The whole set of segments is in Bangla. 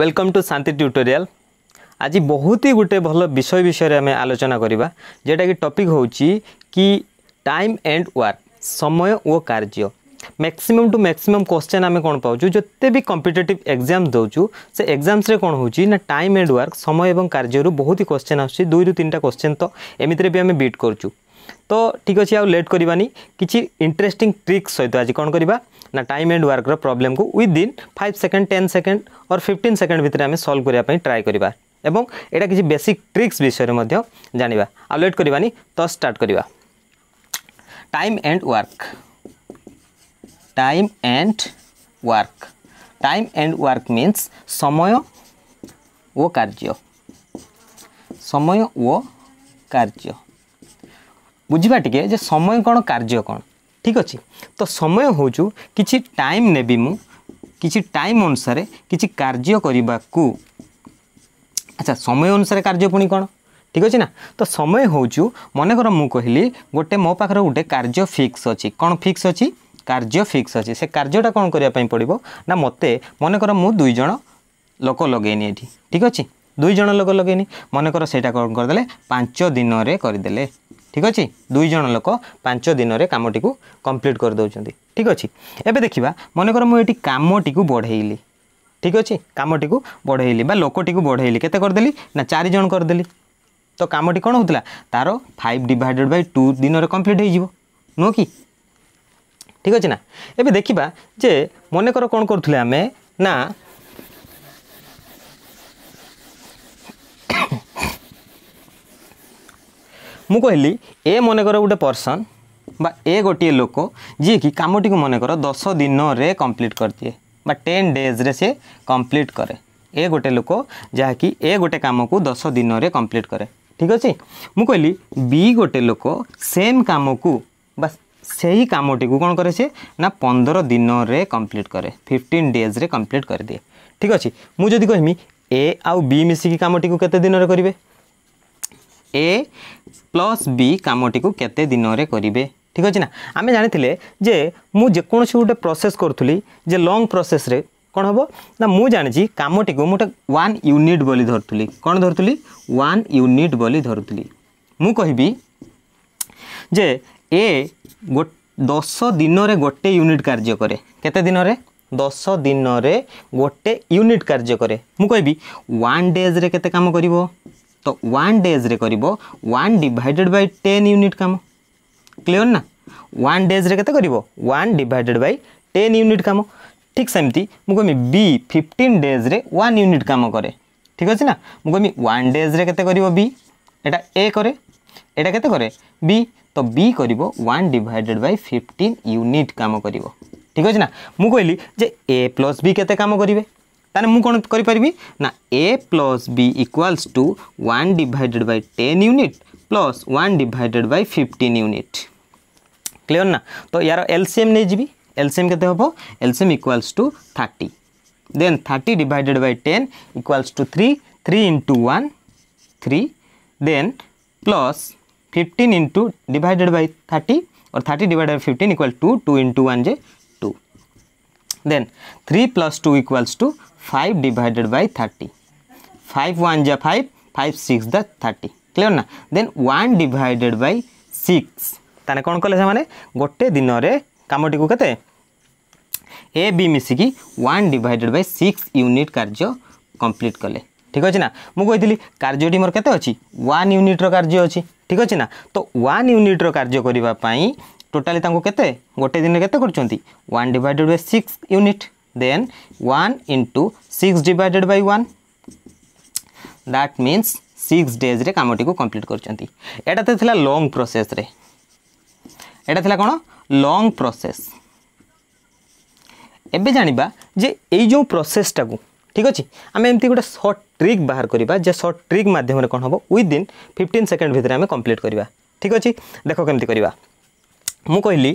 ୱେଲକମ୍ ଟୁ ଶାନ୍ତି ଟ୍ୟୁଟୋରିଆଲ୍ ଆଜି ବହୁତ ହି ଗୋଟେ ଭଲ ବିଷୟ ବିଷୟରେ ଆମେ ଆଲୋଚନା କରିବା ଯେଉଁଟାକି ଟପିକ୍ ହେଉଛି କି ଟାଇମ୍ ଆଣ୍ଡ ୱାର୍କ ସମୟ ଓ କାର୍ଯ୍ୟ ମ୍ୟାକ୍ସିମମ୍ ଟୁ ମ୍ୟାକ୍ସିମମ୍ କ୍ୱେଶ୍ଚନ୍ ଆମେ କ'ଣ ପାଉଛୁ ଯେତେ ବି କମ୍ପିଟେଟିଭ୍ ଏକ୍ଜାମ୍ ଦେଉଛୁ ସେ ଏକ୍ଜାମ୍ସରେ କ'ଣ ହେଉଛି ନା ଟାଇମ୍ ଆଣ୍ଡ ୱାର୍କ ସମୟ ଏବଂ କାର୍ଯ୍ୟରୁ ବହୁତ ହି କ୍ୱେଶ୍ଚନ୍ ଆସୁଛି ଦୁଇରୁ ତିନିଟା କ୍ୱେଶ୍ଚନ୍ ତ ଏମିତିରେ ବି ଆମେ ବିଟ୍ କରୁଛୁ তো ঠিক ଅଛି ଆଉ ଲେଟ୍ କରିବାନି କିଛି ଇଣ୍ଟରେଷ୍ଟିଂ ଟ୍ରିକ୍ସ ସହିତ ଆଜି କ'ଣ କରିବା ନା ଟାଇମ୍ ଆଣ୍ଡ ୱାର୍କର ପ୍ରୋବ୍ଲେମକୁ within five second ten second or fifteen second ଭିତରେ ଆମେ ସଲ୍ଭ କରିବା ପାଇଁ ଟ୍ରାଏ କରିବା ଏବଂ ଏଇଟା କିଛି ବେସିକ୍ ଟ୍ରିକ୍ସ ବିଷୟରେ ମଧ୍ୟ ଜାଣିବା ଆଉ ଲେଟ୍ କରିବାନି ତ ଷ୍ଟାର୍ଟ କରିବା time and work time and work time and work means সময় ও কার্য সময় ও কার্য বুঝবা টিকে যে সময় কোণ কার্য কোণ ঠিক আছে তো সময় হচ্ছে কিছু টাইম নেবি মু কিছু টাইম অনুসারে কিছু কার্য করা আচ্ছা সময় অনুসারে কার্য পুঁ কোণ ঠিক আছে না তো সময় হচ্ছে মনে কর মু কহিলি গোটে মো পাখে গোটে কার্য ফিক্স অছি কোণ ফিক্স অছি কার্য ফিক্স অছি সে কার্যটা কোণ করা পড়ব না মতো মনে কর মু দুইজন লোক লগাইনি এটি ঠিক আছে দুইজন লোক লগাইনি মনে কর সেটা কোণ করেদেলে পাঁচ দিনরে করেদেলে ঠিক আছে দুই জন লোক পাঁচ দিনের কামটি কমপ্লিট করে দেছেন ঠিক আছে এবে দেখা মনেকর মু এটি কামটি বড়াইলি ঠিক আছে কামটি বড়াইলি বা লোকটি বড়াইলি কেতে করেদেলি না চারিজন করেদেলি তো কামটি কোণ হোলা তার ফাইভ ডিভাইডেড বাই টু দিনের কমপ্লিট হয়ে যাব নুহ কি ঠিক আছে না এবে দেখা যে মনেকর কোণ করুলে আমি না ମୁଁ କହିଲି ଏ ମନେକର ଗୋଟେ ପର୍ସନ୍ ବା ଏ ଗୋଟିଏ ଲୋକ ଯିଏକି କାମଟିକୁ ମନେକର ଦଶ ଦିନରେ କମ୍ପ୍ଲିଟ୍ କରିଦିଏ ବା ଟେନ୍ ଡେଜ୍ରେ ସେ କମ୍ପ୍ଲିଟ୍ କରେ ଏ ଗୋଟେ ଲୋକ ଯାହାକି ଏ ଗୋଟେ କାମକୁ ଦଶ ଦିନରେ କମ୍ପ୍ଲିଟ୍ କରେ ଠିକ୍ ଅଛି ମୁଁ କହିଲି ବି ଗୋଟେ ଲୋକ ସେମ୍ କାମକୁ ବା ସେହି କାମଟିକୁ କ'ଣ କରେ ସେ ନା ପନ୍ଦର ଦିନରେ କମ୍ପ୍ଲିଟ୍ କରେ ଫିଫ୍ଟିନ୍ ଡେଜ୍ରେ କମ୍ପ୍ଲିଟ୍ କରିଦିଏ ଠିକ୍ ଅଛି ମୁଁ ଯଦି କହିମି ଏ ଆଉ ବି ମିଶିକି କାମଟିକୁ କେତେ ଦିନରେ କରିବେ ଏ ପ୍ଲସ୍ ବି କାମଟିକୁ କେତେ ଦିନରେ କରିବେ ଠିକ୍ ଅଛି ନା ଆମେ ଜାଣିଥିଲେ ଯେ ମୁଁ ଯେକୌଣସି ଗୋଟେ ପ୍ରୋସେସ୍ କରୁଥିଲି ଯେ ଲଙ୍ଗ୍ ପ୍ରୋସେସ୍ରେ କ'ଣ ହେବ ନା ମୁଁ ଜାଣିଛି କାମଟିକୁ ମୁଁ ଗୋଟେ ୱାନ୍ ୟୁନିଟ୍ ବୋଲି ଧରୁଥିଲି କ'ଣ ଧରୁଥିଲି ୱାନ୍ ୟୁନିଟ୍ ବୋଲି ଧରୁଥିଲି ମୁଁ କହିବି ଯେ ଏ ଦଶ ଦିନରେ ଗୋଟେ ୟୁନିଟ୍ କାର୍ଯ୍ୟ କରେ କେତେ ଦିନରେ ଦଶ ଦିନରେ ଗୋଟେ ୟୁନିଟ୍ କାର୍ଯ୍ୟ କରେ ମୁଁ କହିବି ୱାନ୍ ଡେଜ୍ରେ କେତେ କାମ କରିବ ତ ୱାନ୍ ଡେଜ୍ରେ କରିବ one divided by ten unit କାମ କ୍ଲିଅର୍ ନା ୱାନ୍ ଡେଜ୍ରେ କେତେ କରିବ one divided by ten unit କାମ ঠিক সেমতি মু কমি বি ফিফটিন ডেজ্রে ওয়ান ইউনিট কাম করে ঠিক আছে না মু কমি ওয়ান ডেজ্রে কেতে করব বি এটা এ করে এটা কেতে করে বি তো বি করব one divided by fifteen unit কাম করব ঠিক আছে না মু কহিলি যে এ প্লস বি কেতে কাম করবে ତାହେଲେ ମୁଁ କ'ଣ କରିପାରିବି ନା A plus B equals to one divided by ten unit plus one divided by fifteen unit clear ନା ତ ୟାର ଏଲ୍ସିଏମ୍ ନେଇଯିବି एलसीएम के हम LCM equals to thirty the thirty divided by ten equals to three three into one three then plus fifteen into divided by thirty और thirty divided by fifteen equal to two two into one two then three plus two equals to 5 divided by 30. 5 1 ja 5, 5 6 the 30. Clear na? Then 1 divided by 6. ताने कौन कले से गोटे दिन रे कामटी को केते ए बी मिसिकी 1 डिवाइडेड बाय 6 यूनिट कार्य कंप्लीट कले ঠিক আছে না মু কইলি কার্যটি মোর কেতে অছি 1 ইউনিটর কার্য অছি ঠিক আছে না তো 1 ইউনিটর কার্য করিবা পাই টোটালি তাঙ্কু কেতে গোটে দিনে কেতে করছন্তি 1 divided by 6 unit then 1 into 6 divided by 1 that means 6 days रे ko complete कंप्लीट करचंती एटा ते थिला लॉन्ग प्रोसेस रे एटा थिला कोन लॉन्ग प्रोसेस एबे जानिबा जे एई जो प्रोसेस टाकू ঠিক আছে আমি এমতি গোটে সর্ট ট্রিক বাহার করা যে সর্ট ট্রিক মাধ্যমে কম হব উইদিন ফিফটিন সেকেন্ড ভিতরে আমি কমপ্লিট করা ঠিক আছে দেখ কমিটি করা মু কহিলি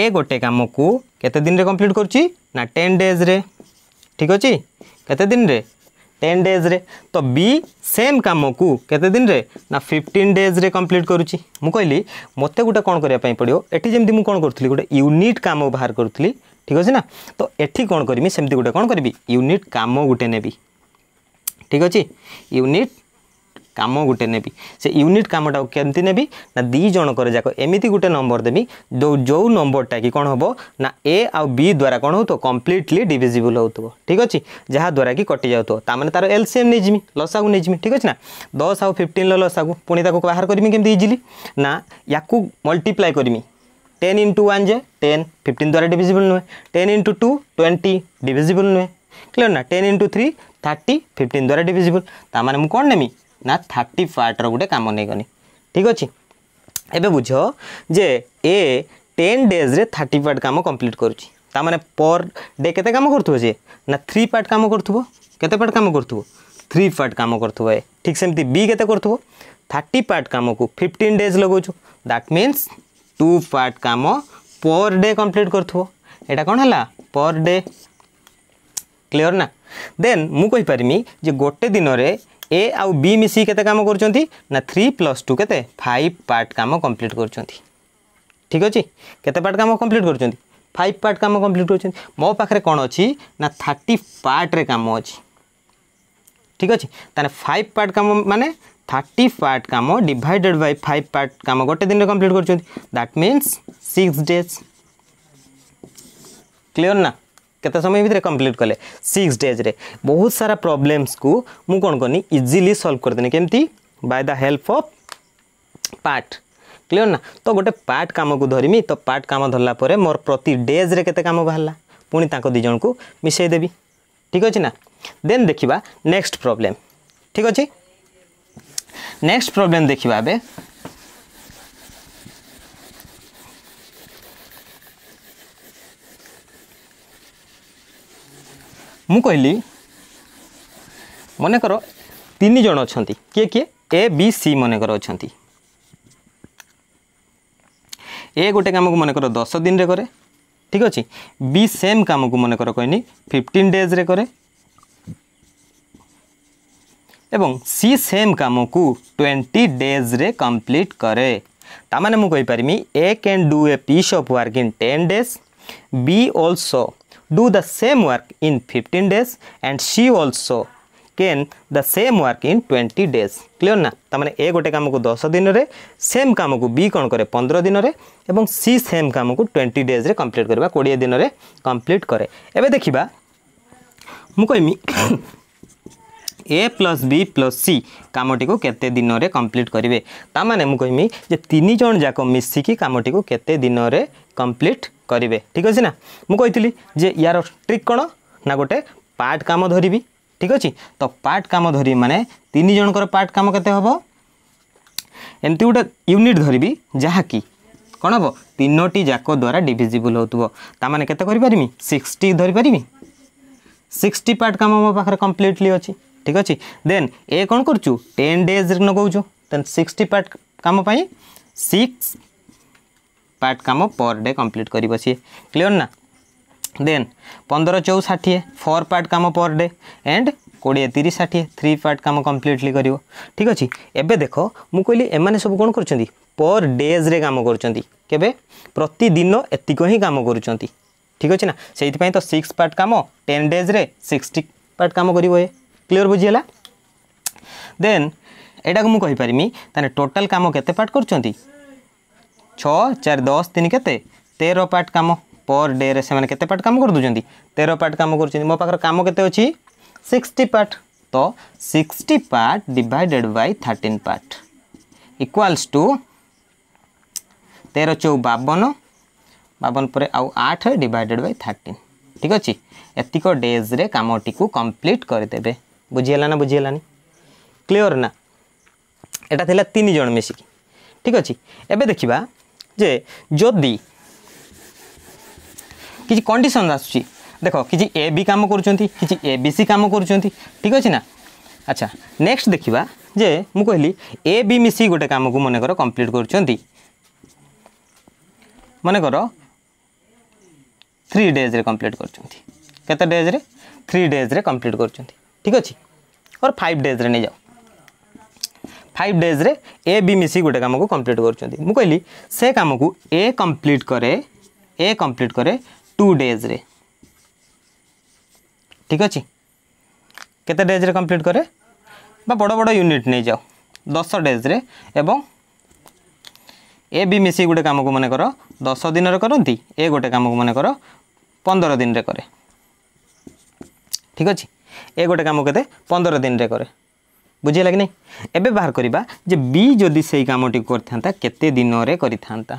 এ গোটে কামকু কেতে দিনরে কমপ্লিট করছি না টেন ডেজ্রে ঠিক অছি কেতে দিনরে টেন ডেজ্রে তো বি সেম কামকু কেতে দিনরে না ফিফটিন ডেজ্রে কমপ্লিট করুছি মু কইলি মতে গোটে কোণ করা পড়ব এটি যেমনি মু কোণ করুলি গোটে ইউনিট কাম বাহার করুলি ঠিক আছে না তো এটি কোণ করবি সেমতি গোটে কোণ করবি ইউনিট কাম গোটে নেবি ঠিক অছি ইউনিট কাম গোটে নেবি সে ইউনিট কামটা কেমতি নেবি না দুই জনকর যাক এমিতি গোটে নম্বর দেবি যেউ নম্বরটা কি কোণ হব না এ আউ বি দ্বারা কোণ হতো কমপ্লিটলি ডিভিজিবল হতো ঠিক আছে যাহাদ্বারা কি কটি যাও তা মানে তার এলসিএম নিয়ে যিমি লসাগু নিয়ে যিমি ঠিক আছে না দশ আউ ফিফটিনর লসাগু পুঁ তাকে বাহার করবি কেমতি ইজিলি না ইয়াকু মল্টিপ্লাই করবি টেন ইন্টু ওয়ান যে টেন ফিফটিন দ্বারা divisible নুহে ten into two twenty divisible নুহে clear না ten into three thirty fifteen দ্বারা ডিভিজিবল তা মানে মু কোণ নেমি ନା ଥାର୍ଟି ପାର୍ଟର ଗୋଟେ କାମ ନେଇଗନି ଠିକ୍ ଅଛି ଏବେ ବୁଝ ଯେ ଏ টেন ডেজে থার্টি পার্ট কাম কমপ্লিট করুছি তার মানে পর ডে কেতে কাম করুব সে না থ্রি পার্ট কাম করুব কেতে পার্ট কাম করুব থ্রি পার্ট কাম করুব এ ঠিক সেমতি বি কেতে করুব থার্টি পার্ট কামকু ফিফটিন ডেজ লগাউছু দ্যাট মিন্স টু পার্ট কাম পর ডে কমপ্লিট করুব এটা কোণ হল পর ডে ক্লিয়র না দেন মু কইপারিমি যে গোটে দিনরে ए आउ बी मिसी केते काम करछंती ना 3 प्लस 2 केते 5 पार्ट काम कंप्लीट करछंती ठीक अछि केते पार्ट काम कंप्लीट करछंती 5 पार्ट काम कंप्लीट करछंती मो पाखरे कोन अछि ना 30 पार्ट रे काम अछि ठीक अछि ताने 5 पार्ट काम माने 30 पार्ट काम डिवाइडेड बाय 5 पार्ट काम गोटे दिन रे कंप्लीट करछंती दैट मींस 6 डेज क्लियर ना କେତେ ସମୟ ଭିତରେ କମ୍ପ୍ଲିଟ୍ କଲେ ସିକ୍ସ ଡେଜ୍ରେ ବହୁତ ସାରା ପ୍ରୋବ୍ଲେମ୍ସକୁ ମୁଁ କ'ଣ କନି ଇଜିଲି ସଲ୍ଭ କରିଦେନି କେମିତି by the help of part clear ନା ତ ଗୋଟେ ପାର୍ଟ କାମକୁ ଧରିମି ତ ପାର୍ଟ କାମ ଧରିଲା ପରେ ମୋର ପ୍ରତି ଡେଜ୍ରେ କେତେ କାମ ବାହାରିଲା ପୁଣି ତାଙ୍କ ଦୁଇ ଜଣଙ୍କୁ ମିଶାଇ ଦେବି ଠିକ୍ ଅଛି ନା ଦେନ୍ ଦେଖିବା ନେକ୍ସଟ ପ୍ରୋବ୍ଲେମ୍ ଠିକ୍ ଅଛି ନେକ୍ସଟ ପ୍ରୋବ୍ଲେମ୍ ଦେଖିବା ଏବେ ମୁଁ କହିଲି ମନେକର ତିନି ଜଣ ଅଛନ୍ତି କିଏ କିଏ ଏ ବି ସି ମନେକର ଅଛନ୍ତି ଏ ଗୋଟେ କାମକୁ ମନେକର ଦଶ ଦିନରେ କରେ ଠିକ୍ ଅଛି ବି ସେମ୍ କାମକୁ ମନେକର କହିନି ଫିଫ୍ଟିନ୍ ଡେଜ୍ରେ କରେ ଏବଂ ସି ସେମ୍ କାମକୁ ଟ୍ୱେଣ୍ଟି ଡେଜ୍ରେ କମ୍ପ୍ଲିଟ୍ କରେ ତାମାନେ ମୁଁ କହିପାରିମି A A do a piece of of work in ten days B do the same work in 15 days and she also can the same work in 20 days clear na tamane a gote kaam ku 10 din re same kaam ku b kon kare 15 din re ebong c same kaam ku 20 days re complete kariba 20 din re complete kare ebe dekhiba mu kohimi A plus B plus C Kamptee को केते दिन रे कंप्लीट करिवे ता माने मु कहमी जे तीन जन जाक मिसिकी कामटी को केते दिन रे कंप्लीट କରିବେ ଠିକ୍ ଅଛି ନା ମୁଁ କହିଥିଲି ଯେ ୟାର ଟ୍ରିକ୍ କ'ଣ ନା ଗୋଟେ ପାର୍ଟ କାମ ଧରିବି ଠିକ୍ ଅଛି ତ ପାର୍ଟ କାମ ଧରିବି ମାନେ ତିନି ଜଣଙ୍କର ପାର୍ଟ କାମ କେତେ ହେବ ଏମିତି ଗୋଟେ ୟୁନିଟ୍ ଧରିବି ଯାହାକି କ'ଣ ହେବ ତିନୋଟି ଯାକ ଦ୍ୱାରା ଡିଭିଜିବୁଲ୍ ହେଉଥିବ ତା'ମାନେ କେତେ କରିପାରିବି ସିକ୍ସଟି ଧରିପାରିବି ସିକ୍ସଟି ପାର୍ଟ କାମ ମୋ ପାଖରେ କମ୍ପ୍ଲିଟଲି ଅଛି ଠିକ୍ ଅଛି ଦେନ୍ ଏ କ'ଣ କରୁଛୁ ଟେନ୍ ଡେଜ୍ରେ ନଗଉଛୁ ଦେନ୍ ସିକ୍ସଟି ପାର୍ଟ କାମ ପାଇଁ ସିକ୍ସ ପାର୍ଟ କାମ ପର୍ ଡେ କମ୍ପ୍ଲିଟ୍ କରିବ ସିଏ କ୍ଲିଅର୍ ନା ଦେନ୍ ପନ୍ଦର ଚଉ ଷାଠିଏ ଫୋର୍ ପାର୍ଟ କାମ ପର୍ ଡେ ଆଣ୍ଡ କୋଡ଼ିଏ ତିରିଶ ଷାଠିଏ ଥ୍ରୀ ପାର୍ଟ କାମ କମ୍ପ୍ଲିଟଲି କରିବ ଠିକ୍ ଅଛି ଏବେ ଦେଖ ମୁଁ କହିଲି ଏମାନେ ସବୁ କ'ଣ କରୁଛନ୍ତି ପର୍ ଡେଜ୍ରେ କାମ କରୁଛନ୍ତି କେବେ ପ୍ରତିଦିନ ଏତିକ ହିଁ କାମ କରୁଛନ୍ତି ଠିକ୍ ଅଛି ନା ସେଇଥିପାଇଁ ତ ସିକ୍ସ ପାର୍ଟ କାମ ଟେନ୍ ଡେଜ୍ରେ ସିକ୍ସଟି ପାର୍ଟ କାମ କରିବ ଏ କ୍ଲିଅର୍ ବୁଝିଗଲା ଦେନ୍ ଏଇଟାକୁ ମୁଁ କହିପାରିମି ତାହେଲେ ଟୋଟାଲ୍ କାମ କେତେ ପାର୍ଟ କରୁଛନ୍ତି છ ચાર દસ તીન કેતે તેર પાર્ટ કામ પર ડેରେ ସେମାନେ କେତେ ପାର୍ଟ କାମ କରିଦେଉଛନ୍ତି ତେର ପାର୍ଟ କାମ କରୁଛନ୍ତି ମୋ ପାଖରେ କାମ କେତେ ଅଛି ସିକ୍ସଟି ପାର୍ଟ ତ sixty part divided by thirteen part equals to ତେର ଚଉ ବାବନ ବାବନ ପରେ ଆଉ ଆଠ ଡିଭାଇଡେଡ଼ ବାଇ ଥାର୍ଟିନ୍ ଠିକ୍ ଅଛି ଏତିକ ଡେଜ୍ରେ କାମଟିକୁ କମ୍ପ୍ଲିଟ୍ କରିଦେବେ ବୁଝିହେଲା ନା ବୁଝିହେଲାନି କ୍ଲିଅର୍ ନା ଏଇଟା ଥିଲା ତିନି ଜଣ ମିଶିକି ଠିକ୍ ଅଛି ଏବେ ଦେଖିବା যে যদি কিছু কন্ডিশন আসুচি দেখ কিছু এ বি কাম করছেন কিছু এ বি সি কাম করছেন ঠিক আছে না আচ্ছা নেক্সট দেখা যে মু কহিলি এ বি মিশি গোটে কামকু মনে কর কমপ্লিট করছেন মনে কর থ্রি ডেজ রে কমপ্লিট করছেন কত ডেজ রে থ্রি ডেজ রে কমপ্লিট করছেন ঠিক আছে ওর ফাইভ ডেজ রে নিয়ে যাও ফাইভ ডেଜ୍ରେ ଏ ବି ମିଶି ଗୋଟେ କାମକୁ କମ୍ପ୍ଲିଟ୍ କରୁଛନ୍ତି ମୁଁ କହିଲି ସେ କାମକୁ ଏ କମ୍ପ୍ଲିଟ୍ କରେ ଏ କମ୍ପ୍ଲିଟ୍ କରେ ଟୁ ଡେଜ୍ରେ ଠିକ୍ ଅଛି କେତେ ଡେଜ୍ରେ କମ୍ପ୍ଲିଟ୍ କରେ বা বড় বড় ইউনিট নিয়ে যাও দশ ডেজ্রে এবং এ বি মিশি গোটে কামকু মনে কর দশ দিনের করতে এ গোটে কামকু মনে কর পনেরো দিনরে করে ঠিক আছে এ গোটে কাম কেতে পনেরো দিনরে করে ବୁଝିହେଲା କି ନାହିଁ ଏବେ ବାହାର କରିବା ଯେ ବି ଯଦି ସେଇ କାମଟିକୁ କରିଥାନ୍ତା କେତେ ଦିନରେ କରିଥାନ୍ତା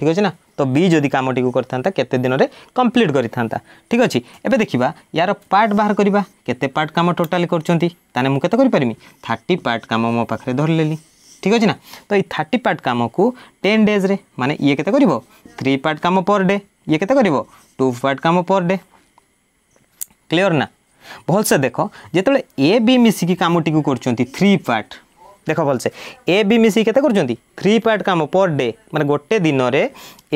ଠିକ୍ ଅଛି ନା ତ ବି ଯଦି କାମଟିକୁ କରିଥାନ୍ତା କେତେ ଦିନରେ କମ୍ପ୍ଲିଟ୍ କରିଥାନ୍ତା ଠିକ୍ ଅଛି ଏବେ ଦେଖିବା ୟାର ପାର୍ଟ ବାହାର କରିବା କେତେ ପାର୍ଟ କାମ ଟୋଟାଲି କରୁଛନ୍ତି ତାହେଲେ ମୁଁ କେତେ କରିପାରିବି ଥାର୍ଟି ପାର୍ଟ କାମ ମୋ ପାଖରେ ଧରିଲେଲି ଠିକ୍ ଅଛି ନା ତ ଏଇ ଥାର୍ଟି ପାର୍ଟ କାମକୁ ଟେନ୍ ଡେଜ୍ରେ ମାନେ ଇଏ କେତେ କରିବ ଥ୍ରୀ ପାର୍ଟ କାମ ପର୍ ଡେ ଇଏ କେତେ କରିବ ଟୁ ପାର୍ଟ କାମ ପର୍ ଡେ କ୍ଲିଅର୍ ନା ଭଲସେ ଦେଖ ଯେତେବେଳେ ଏ ବି ମିଶିକି କାମଟିକୁ କରୁଛନ୍ତି ଥ୍ରୀ ପାର୍ଟ ଦେଖ ଭଲସେ ଏ ବି ମିଶିକି କେତେ କରୁଛନ୍ତି ଥ୍ରୀ ପାର୍ଟ କାମ ପର୍ ଡେ ମାନେ ଗୋଟେ ଦିନରେ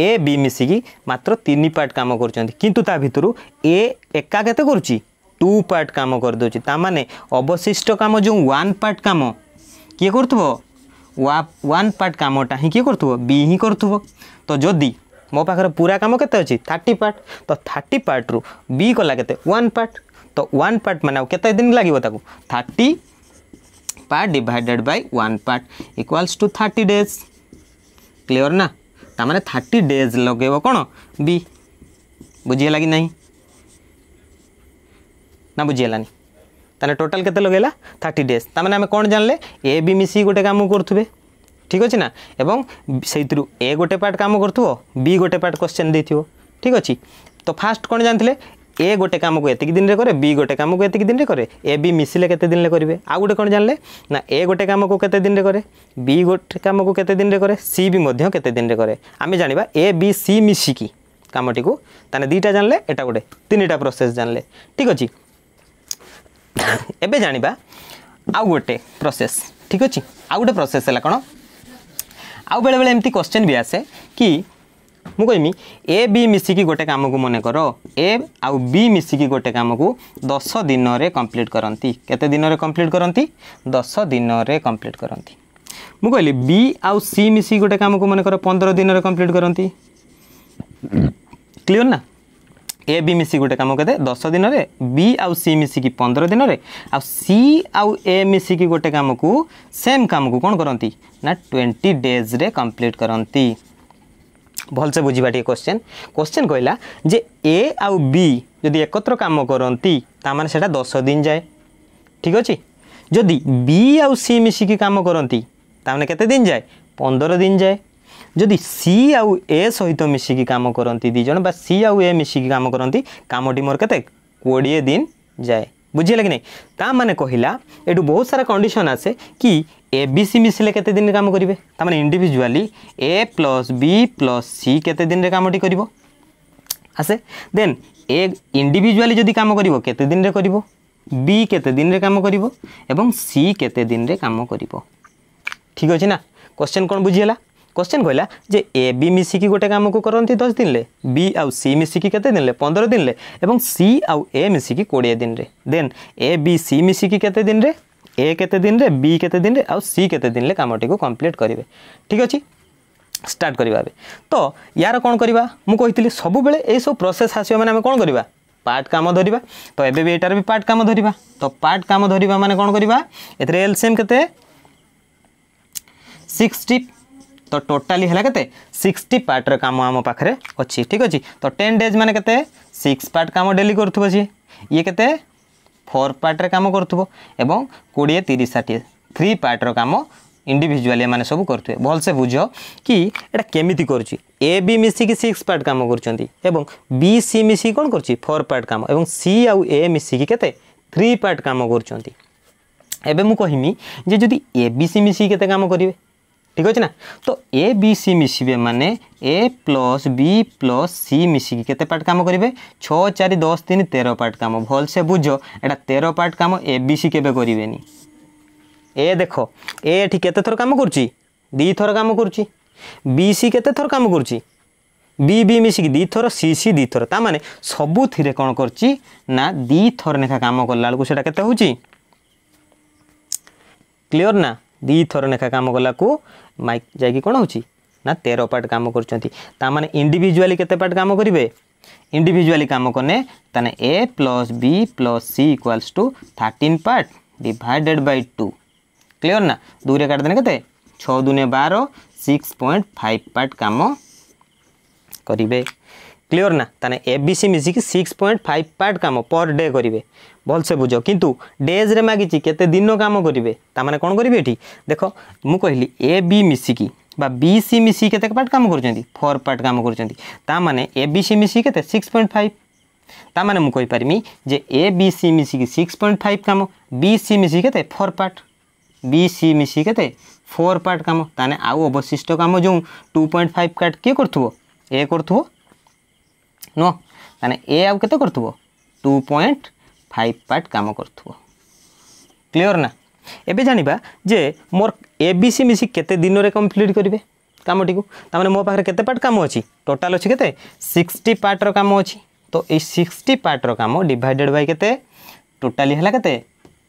ଏ ବି ମିଶିକି ମାତ୍ର ତିନି ପାର୍ଟ କାମ କରୁଛନ୍ତି କିନ୍ତୁ ତା ଭିତରୁ ଏ ଏକା କେତେ କରୁଛି ଟୁ ପାର୍ଟ କାମ କରିଦେଉଛି ତା ମାନେ ଅବଶିଷ୍ଟ କାମ ଯେଉଁ ୱାନ୍ ପାର୍ଟ କାମ କିଏ କରୁଥିବ ୱାନ୍ ପାର୍ଟ କାମଟା ହିଁ କିଏ କରୁଥିବ ବି ହିଁ କରୁଥିବ ତ ଯଦି ମୋ ପାଖରେ ପୁରା କାମ କେତେ ଅଛି ଥାର୍ଟି ପାର୍ଟ ତ ଥାର୍ଟି ପାର୍ଟରୁ ବି କଲା କେତେ ୱାନ୍ ପାର୍ଟ તો વન પાર્ટ બનાવો કેટલા દિન લાગીବ તાକୁ 30 part divided by 1 part equals to 30 days clear ના તા મને 30 ડેઝ લગેવો કોણ બી બુઝીલા કે નહીં ના બુઝીલાની ତାହେଲେ ଟୋଟାଲ୍ କେତେ ଲଗେଇଲା ଥାର୍ଟି ଡେଜ୍ ତାମାନେ ଆମେ କ'ଣ ଜାଣିଲେ ଏ ବି ମିଶିକି ଗୋଟେ କାମ କରୁଥିବେ ଠିକ୍ ଅଛି ନା ଏବଂ ସେଇଥିରୁ ଏ ଗୋଟେ ପାର୍ଟ କାମ କରୁଥିବ ବି ଗୋଟେ ପାର୍ଟ କ୍ୱେଶ୍ଚନ୍ ଦେଇଥିବ ଠିକ୍ ଅଛି ତ ଫାଷ୍ଟ କ'ଣ ଜାଣିଥିଲେ ए गोटे काम को एतिक दिन रे करे बी गोटे काम को एतिक दिन रे करे ए बी मिसिले केते दिन रे करिवे आ गोटे कोन जानले ना ए गोटे काम को केते दिन रे करे बी गोटे काम को केते दिन रे करे सी भी मध्य केते दिन रे करे आमे जानिबा ए बी सी मिसी की मिसिकी কামটিকু তাহলে दीटा जानले एटा गोटे तीनटा प्रोसेस जानले ठीक अछि एबे जानिबा आ गोटे प्रोसेस ठीक अछि आ गोटे प्रोसेस हला कोन आ बेले बेले এমতি क्वेश्चन বি आसे কি ମୁଁ କହିମି ଏ ବି ମିଶିକି ଗୋଟେ କାମକୁ ମନେକର ଏ ଆଉ ବି ମିଶିକି ଗୋଟେ କାମକୁ ଦଶ ଦିନରେ କମ୍ପ୍ଲିଟ୍ କରନ୍ତି କେତେ ଦିନରେ କମ୍ପ୍ଲିଟ୍ କରନ୍ତି ଦଶ ଦିନରେ କମ୍ପ୍ଲିଟ୍ କରନ୍ତି ମୁଁ କହିଲି ବି ଆଉ ସି ମିଶିକି ଗୋଟେ କାମକୁ ମନେକର ପନ୍ଦର ଦିନରେ କମ୍ପ୍ଲିଟ୍ କରନ୍ତି କ୍ଲିଅର୍ ନା ଏ ବି ମିଶିକି ଗୋଟେ କାମ କେତେ ଦଶ ଦିନରେ ବି ଆଉ ସି ମିଶିକି ପନ୍ଦର ଦିନରେ ଆଉ ସି ଆଉ ଏ ମିଶିକି ଗୋଟେ କାମକୁ ସେମ୍ କାମକୁ କ'ଣ କରନ୍ତି ନା ଟ୍ୱେଣ୍ଟି ଡେଜ୍ରେ କମ୍ପ୍ଲିଟ୍ କରନ୍ତି ଭଲସେ ବୁଝିବା ଟିକେ କୋଶ୍ଚେନ୍ କୋଶ୍ଚେନ୍ କହିଲା ଯେ ଏ ଆଉ ବି ଯଦି ଏକତ୍ର କାମ କରନ୍ତି ତାମାନେ ସେଇଟା ଦଶ ଦିନ ଯାଏ ଠିକ୍ ଅଛି ଯଦି ବି ଆଉ ସି ମିଶିକି କାମ କରନ୍ତି ତାମାନେ କେତେ ଦିନ ଯାଏ ପନ୍ଦର ଦିନ ଯାଏ ଯଦି ସି ଆଉ ଏ ସହିତ ମିଶିକି କାମ କରନ୍ତି ଦୁଇ ଜଣ ବା ସି ଆଉ ଏ ମିଶିକି କାମ କରନ୍ତି କାମଟି ମୋର କେତେ କୋଡ଼ିଏ ଦିନ ଯାଏ বুঝিলে কি না তা মানে কহিলা এটু বহু সারা কন্ডিশন আসে কি এ বি সি মিশিলে কেতে দিন কাম করবে তার মানে individually A plus B plus C কেতে দিন কামটি করব আসে দেন এ ইন্ডিভিজুয়ালি যদি কাম করব কেতে দিন করব বি কেতে দিন কাম করব এবং সি কেতে দিন কাম করব ঠিক আছে না কোশ্চেন কোণ বুঝিলা কোশ্চিন কহিলা যে এ বি মিশিকি গোটে কামকু করতে দশ দিনে বি আউ সি মিশিকি কেতে দিনে পনেরো দিনে এবং সি আউ এ মিশিকি কোড়িয়ে দিনে দেন এ বি সি মিশিকি কেতে দিনে এ কেতে দিনে বি কেতে দিনে আউ সি কেতে দিনে কামটি কমপ্লিট করবে ঠিক আছে স্টার্ট করা এবে তো ইয়ার কোণ করা মু সবুলে এইসব প্রোসেস আসবে মানে আমি কোণ করা পার্ট কাম ধরিবা তো এবে বি এটার বি পার্ট কাম ধরিবা তো পার্ট কাম ধরিবা মানে কোণ করা এতে এলসিএম কেতে সিক্সটি তো ଟୋଟାଲି ହେଲା କେତେ ସିକ୍ସଟି ପାର୍ଟର କାମ ଆମ ପାଖରେ ଅଛି ଠିକ୍ ଅଛି ତ ଟେନ୍ ଡେଜ୍ ମାନେ କେତେ ସିକ୍ସ ପାର୍ଟ କାମ ଡେଲି କରୁଥିବ ସିଏ ଇଏ କେତେ ଫୋର୍ ପାର୍ଟରେ କାମ କରୁଥିବ ଏବଂ କୋଡ଼ିଏ ତିରିଶ ଷାଠିଏ থ্রি পার্টর কাম ইন্ডিভিজুয়াল এমানে সব করতে ভালসে বুঝ কি এটা কেমিতি করছি এ বি মিশিকি সিক্স পার্ট কাম করছেন এবং বি সি মিশিকি কোণ করছি ফোর পার্ট কাম এবং সি আউ এ মিশিকি কেতে থ্রি পার্ট কাম করছেন এবে মু কহিমি যে যদি এ বি সি মিশিকি কেতে কাম করবে ঠিক আছে না তো এ বি সি মিশিবে মানে A plus B plus C মিশিকি কেতে পার্ট কাম করবে ছ চারি দশ তিন তের পার্ট কাম ভালসে বুঝ এটা তের পার্ট কাম এ বি সি কেবে করবে এ দেখ এ এটি কেতে থর কাম করছি দুই থর কাম করছি বি সি কেতে থর কাম করছি বি বি মিশিকি দুই থর সি সি দুই থর তা মানে সবুথিরে কোণ করছি না দুই থর লেখা কাম কলা বেড়ে সেটা কেতে হচ্ছে ক্লিয়র না ଦୁଇଥର ଲେଖା କାମ କଲାକୁ ମାଇକ୍ ଯାଇକି କ'ଣ ହେଉଛି ନା ତେର ପାର୍ଟ କାମ କରୁଛନ୍ତି ତାମାନେ ଇଣ୍ଡିଭିଜୁଆଲି କେତେ ପାର୍ଟ କାମ କରିବେ ଇଣ୍ଡିଭିଜୁଆଲି କାମ କଲେ ତାହେଲେ A plus B plus C equals to thirteen part divided by two clear ନା ଦୁଇରେ କାଟିଦେଲେ କେତେ ଛଅ ଦୁନେ ବାର ସିକ୍ସ ପଏଣ୍ଟ ଫାଇଭ୍ ପାର୍ଟ କାମ କରିବେ କ୍ଲିଅର୍ ନା ତାହେଲେ ଏ ବି ସି ମିଶିକି ସିକ୍ସ ପଏଣ୍ଟ ଫାଇଭ୍ ପାର୍ଟ କାମ ପର୍ ଡେ କରିବେ ଭଲସେ ବୁଝ କିନ୍ତୁ ଡେଜ୍ରେ ମାଗିଛି କେତେ ଦିନ କାମ କରିବେ ତାମାନେ କ'ଣ କରିବେ ଏଠି ଦେଖ ମୁଁ କହିଲି ଏ ବି ମିଶିକି বা বি সি মিশি কেতে পার্ট কাম করছেন ফোর পার্ট কাম করছেন তা মানে এ বি সি মিশি কেতে সিক্স পয়েন্ট ফাইভ তা মানে মু কইপারিমি যে এ বি সি মিশিকি সিক্স পয়েন্ট ফাইভ কাম বি সি মিশি কেতে ফোর পার্ট বি সি মিশি কেতে ফোর পার্ট কাম তাহলে আউ অবশিষ্ট কাম যে টু পয়েন্ট ফাইভ কার্ড কি করুব এ করুব নুহ তাহলে এ আউ কেতে করুব টু পয়েন্ট फाइव पार्ट कम कर क्लीयर ना एवं जाना जे मोर ए बी सी मिसी के दिन में कम्प्लीट करेंगे कमटी को मैंने मो पाखे के पार्ट कम अच्छी टोटाल अच्छे के सिक्सटी पार्टर काम अच्छी तो ये सिक्सटी पार्टर कम डिडेड बै के टोटाली है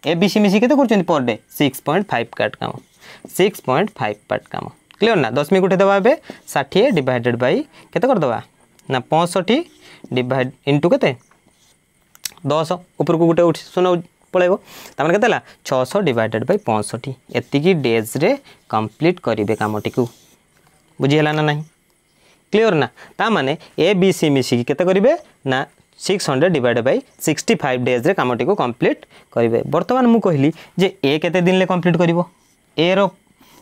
के बी सी मिसी के per day six point five part कम सिक्स पॉइंट फाइव पार्ट कम क्लीयर ना दशमिक उठे देवा ए षाठी डिडेड बै के करदे ना पंसठी डिड इंटू के দশ উপরকু গোটে উঠি শূন্য পলাইব তার কেতে হল ছশ ডিভাইডেড বাই পঁয়ষঠি এতিকি ডেজ্রে কমপ্লিট করবে কামটি বুঝিগাল না না ক্লিওর না তা মানে এ বি সি মিশিকি কেতে করবে না six hundred divide by sixty five ডেজ্রে কামটি কমপ্লিট করবে বর্তমান মু কহিলি যে এ কেতে দিনে কমপ্লিট করব এর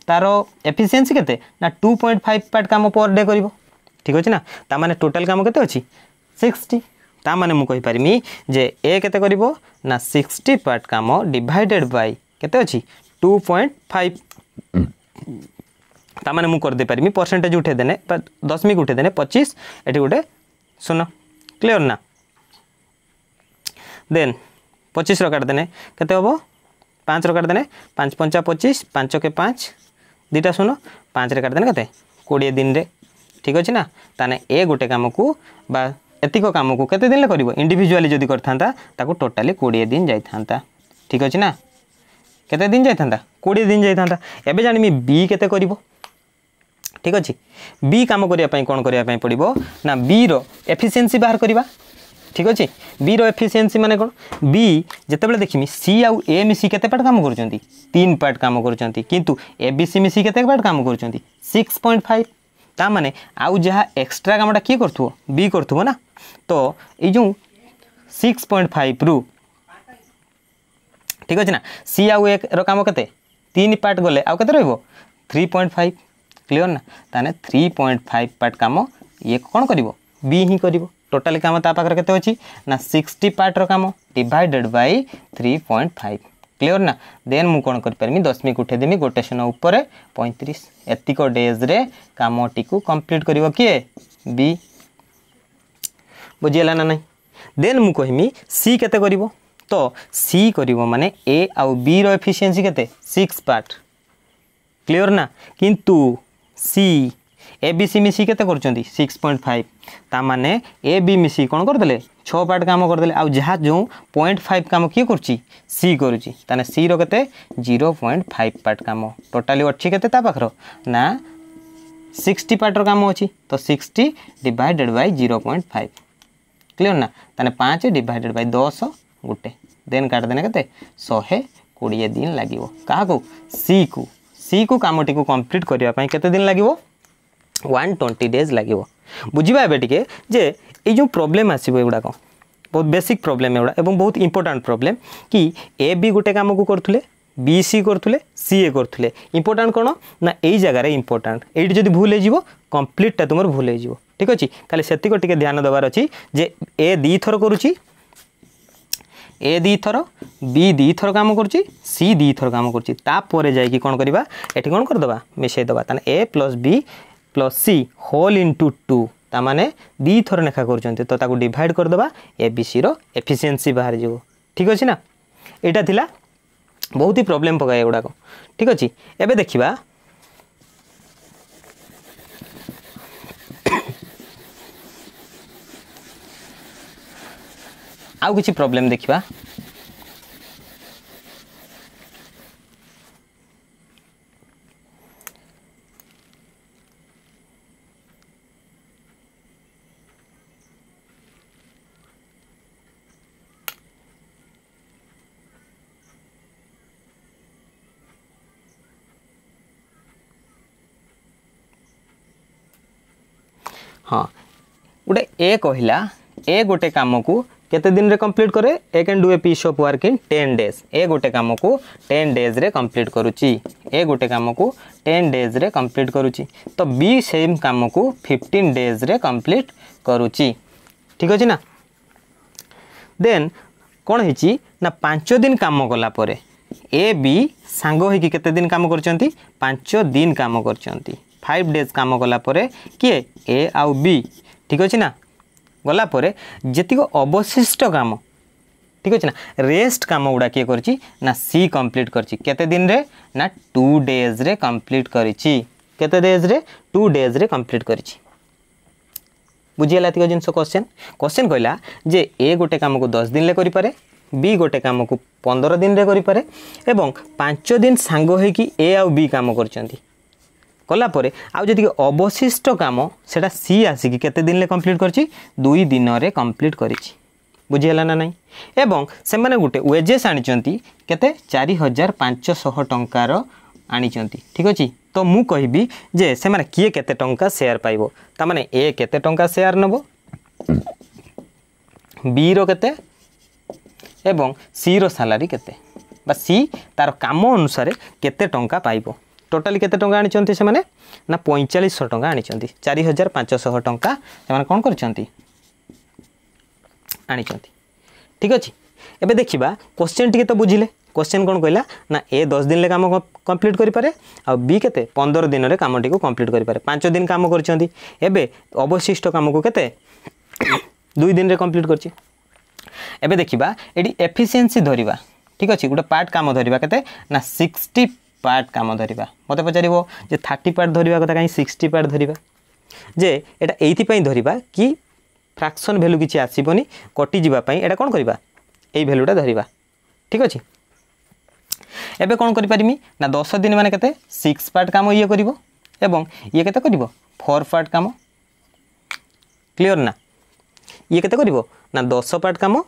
তার এফিসিয়েন্সি কেতে না টু পয়েন্ট ফাইভ পার্ট কাম পর ডে করব ঠিক আছে না তা মানে টোটাল কাম কেতে অছি সিক্সটি ତାମାନେ ମୁଁ କହିପାରିମି ଯେ ଏ କେତେ କରିବ ନା ସିକ୍ସଟି ପାର୍ଟ କାମ ଡିଭାଇଡେଡ଼ ବାଇ କେତେ ଅଛି ଟୁ ପଏଣ୍ଟ ଫାଇଭ ତାମାନେ ମୁଁ କରିଦେଇପାରିମି ପରସେଣ୍ଟେଜ୍ ଉଠେଇଦେନେ ବା ଦଶମିକ ଉଠେଇଦେନେ ପଚିଶ ଏଠି ଗୋଟେ ଶୂନ କ୍ଲିଅର୍ ନା ଦେନ୍ ପଚିଶର କାଟିଦେନେ କେତେ ହେବ ପାଞ୍ଚର କାଟିଦେନେ ପାଞ୍ଚ ପଞ୍ଚା ପଚିଶ ପାଞ୍ଚ କେ ପାଞ୍ଚ ଦୁଇଟା ଶୂନ ପାଞ୍ଚରେ କାଟିଦେନେ କେତେ କୋଡ଼ିଏ ଦିନରେ ଠିକ୍ ଅଛି ନା ତାହେଲେ ଏ ଗୋଟେ କାମକୁ ବା ଏତିକ କାମକୁ କେତେ ଦିନରେ କରିବ ଇଣ୍ଡିଭିଜୁଆଲି ଯଦି କରିଥାନ୍ତା ତାକୁ ଟୋଟାଲି କୋଡ଼ିଏ ଦିନ ଯାଇଥାନ୍ତା ଠିକ୍ ଅଛି ନା କେତେ ଦିନ ଯାଇଥାନ୍ତା କୋଡ଼ିଏ ଦିନ ଯାଇଥାନ୍ତା ଏବେ ଜାଣିବି ବି କେତେ କରିବ ଠିକ୍ ଅଛି ବି କାମ କରିବା ପାଇଁ କ'ଣ କରିବା ପାଇଁ ପଡ଼ିବ ନା ବିର ଏଫିସିଏନ୍ସି ବାହାର କରିବା ঠিক আছে বি এফিসিয়েন্সি মানে কোণ বি যেতবে দেখিমি সি আউ এ মিশি কেতে পার্ট কাম করছেন তিন পার্ট কাম করছেন কিন্তু এ বি সি মিশি কেতে পার্ট কাম করছেন সিক্স পয়েন্ট ফাইভ ତାମାନେ ଆଉ ଯାହା ଏକ୍ସଟ୍ରା କାମଟା କିଏ କରୁଥିବ ବି କରୁଥିବ ନା ତ ଏଇ ଯେଉଁ ସିକ୍ସ ପଏଣ୍ଟ ଫାଇଭରୁ ଠିକ୍ ଅଛି ନା ସି ଆଉ ଏକର କାମ କେତେ ତିନି ପାର୍ଟ ଗଲେ ଆଉ କେତେ ରହିବ থ্রি পয়েন্ট ফাইভ ক্লিয়র না তাহলে থ্রি পয়েন্ট ফাইভ পার্ট কাম ইয়ে কোণ করব বি হি করব টোটাল কাম তা পাখে কেতে অছি না সিক্সটি পার্টর কাম divided by three point five clear না দেন মু কোণ করিপারমি দশমিক উঠাইদেমি গোটে শূন্য উপরে পঁয়ত্রিশ এতিক ডেজ্রে কামটি কমপ্লিট করব কি বি বুঝিগাল না না দেন মু কহিমি সি কেতে করব তো সি করব মানে এ আউ বি র এফিসিয়েন্সি কেতে সিক্স পার্ট ক্লিয়র না কিন্তু সি ए बी सी मिसी केते करछंती 6.5 ता माने ए बी मिसी कोन कर देले 6 पार्ट काम कर देले आ जहा जो 0.5 काम की करछी सी करछी ताने सी रो केते 0.5 पार्ट कम टोटाली अच्छी के पाखर ना 60 पार्ट रो काम अछि तो 60 डिवाइडेड बाय 0.5 क्लियर ना ताने 5 डिवाइडेड बाय 10 गुटे देन काट देने केते कोड़े दिन लगे क्या सी को सी को कमटी को कम्प्लीट करने के दिन लगे ওয়ান ଟ୍ୱେଣ୍ଟି ଡେଜ୍ ଲାଗିବ ବୁଝିବା ଏବେ ଟିକେ ଯେ ଏଇ ଯେଉଁ ପ୍ରୋବ୍ଲେମ୍ ଆସିବ ଏଗୁଡ଼ାକ ବହୁତ ବେସିକ୍ ପ୍ରୋବ୍ଲେମ୍ ଏଗୁଡ଼ା ଏବଂ ବହୁତ ଇମ୍ପୋର୍ଟାଣ୍ଟ ପ୍ରୋବ୍ଲେମ୍ କି ଏ ବି ଗୋଟେ କାମକୁ କରୁଥିଲେ বি সি করলে সি এ করলে ইম্পর্টাট কোণ না এই জায়গায় ইম্পর্টাট এইটি যদি ভুল হয়ে কমপ্লিটটা তোমার ভুল হয়ে ঠিক আছে খালি সেতিক টিকি ধ্যান দেবার অছি যে এ দ্বিথর করুছি এ দ্বিথর বি দ্বিথর কাম করছি সি দ্বিথর কাম করছি তাপরে যাই কোণ করা এটি কোণ করেদেবা মিশাই দেবা তাহলে A plus B plus C whole into two ତା ମାନେ ଦୁଇଥର ଲେଖା କରୁଛନ୍ତି ତ ତାକୁ ଡିଭାଇଡ଼ କରିଦେବା ଏ ବି ସିର ଏଫିସିଏନ୍ସି ବାହାରିଯିବ ଠିକ୍ ଅଛି ନା ଏଇଟା ଥିଲା ବହୁତ ହି ପ୍ରୋବ୍ଲେମ୍ ପକାଏ ଏଗୁଡ଼ାକ ଠିକ୍ ଅଛି ଏବେ ଦେଖିବା ଆଉ କିଛି ପ୍ରୋବ୍ଲେମ୍ ଦେଖିବା ହଁ ଗୋଟେ ଏ କହିଲା ଏ ଗୋଟେ କାମକୁ କେତେ ଦିନରେ କମ୍ପ୍ଲିଟ୍ କରେ A can do a piece of work in ten days A ଗୋଟେ କାମକୁ ଟେନ୍ ଡେଜ୍ରେ କମ୍ପ୍ଲିଟ୍ କରୁଛି ଏ ଗୋଟେ କାମକୁ ଟେନ୍ ଡେଜ୍ରେ କମ୍ପ୍ଲିଟ୍ କରୁଛି ତ ବି ସେମ୍ କାମକୁ ଫିଫ୍ଟିନ୍ ଡେଜ୍ରେ କମ୍ପ୍ଲିଟ୍ କରୁଛି ଠିକ୍ ଅଛି ନା ଦେନ୍ କ'ଣ ହେଇଛି ନା ପାଞ୍ଚ ଦିନ କାମ କଲା ପରେ ଏ ବି ସାଙ୍ଗ ହେଇକି କେତେ ଦିନ କାମ କରିଛନ୍ତି ପାଞ୍ଚ ଦିନ କାମ କରିଛନ୍ତି ফাইভ ডেজ কাম কলাপরে কিয়ে এ আউ বি ঠিক আছে না গলাপরে যেতিক অবশিষ্ট কাম ঠিক আছে না রেস্ট কাম গুড়া কিয়ে করছি না সি কমপ্লিট করছি কেতে দিনরে না টু ডেজ রে কমপ্লিট করেছি কেতে ডেজ রে টু ডেজ রে কমপ্লিট করেছি বুঝিগলা এতক জিনিস কোশ্চেন কোশ্চেন কহিলা যে এ গোটে কামকু দশ দিনরে করিপারে বি গোটে কামকু পনেরো দিনরে করিপারে এবং পাঁচ দিন সাঙ্গ হয়েকি এ আউ বি কাম করছেন কলাপরে আগে অবশিষ্ট কাম সেটা সি আসিকি কেতে দিনে কমপ্লিট করছি দুই দিনরে কমপ্লিট করেছি বুঝিগাল না নাই এবং সে গোটে ওয়েজেস আনিছেন কেতে চারি হাজার পাঁচশহ টঙ্কার আনিছেন ঠিক আছে তো মু কহিবি যে সে কিয়ে কেতে টঙ্কা সেয়ার পাইব তা মানে এ কেতে টঙ্কা সেয়ার নেব বি র কেতে এবং সি র স্যালারি কেতে বা সি তার কাম অনুসারে কেতে টঙ্কা পাইব ଟୋଟାଲି କେତେ ଟଙ୍କା ଆଣିଛନ୍ତି ସେମାନେ ନା ପଇଁଚାଳିଶଶହ ଟଙ୍କା ଆଣିଛନ୍ତି ଚାରି ହଜାର ପାଞ୍ଚଶହ ଟଙ୍କା ସେମାନେ କ'ଣ କରିଛନ୍ତି ଆଣିଛନ୍ତି ଠିକ୍ ଅଛି ଏବେ ଦେଖିବା କୋଶ୍ଚେନ୍ ଟିକେ ତ ବୁଝିଲେ কোশ্চেন কোণ কহিলা না এ দশ দিনে কাম কমপ্লিট করে আি কেতে পনের দিনের কামটি কমপ্লিট করে পাঁচ দিন কাম করছেন এবে অবশিষ্ট কামক কেতে দুই দিনে কমপ্লিট করছি এবে দেখিবা এটি এফিসিয়েন্সি ধরিবা ঠিক আছে গোটে পার্ট কাম ধরিবা কেতে না সিক্সটি ପାର୍ଟ କାମ ଧରିବା ମୋତେ ପଚାରିବ ଯେ ଥାର୍ଟି ପାର୍ଟ ଧରିବା କଥା କାହିଁକି ସିକ୍ସଟି ପାର୍ଟ ଧରିବା ଯେ ଏଇଟା ଏଇଥିପାଇଁ ଧରିବା କି ଫ୍ରାକ୍ସନ୍ ଭ୍ୟାଲୁ କିଛି ଆସିବନି କଟିଯିବା ପାଇଁ ଏଇଟା କ'ଣ କରିବା ଏଇ ଭ୍ୟାଲୁଟା ଧରିବା ଠିକ୍ ଅଛି ଏବେ କ'ଣ କରିପାରିବି ନା ଦଶ ଦିନ ମାନେ କେତେ ସିକ୍ସ ପାର୍ଟ କାମ ଇଏ କରିବ ଏବଂ ଇଏ କେତେ କରିବ ଫୋର୍ ପାର୍ଟ କାମ କ୍ଲିଅର୍ ନା ଇଏ କେତେ କରିବ ନା ଦଶ ପାର୍ଟ କାମ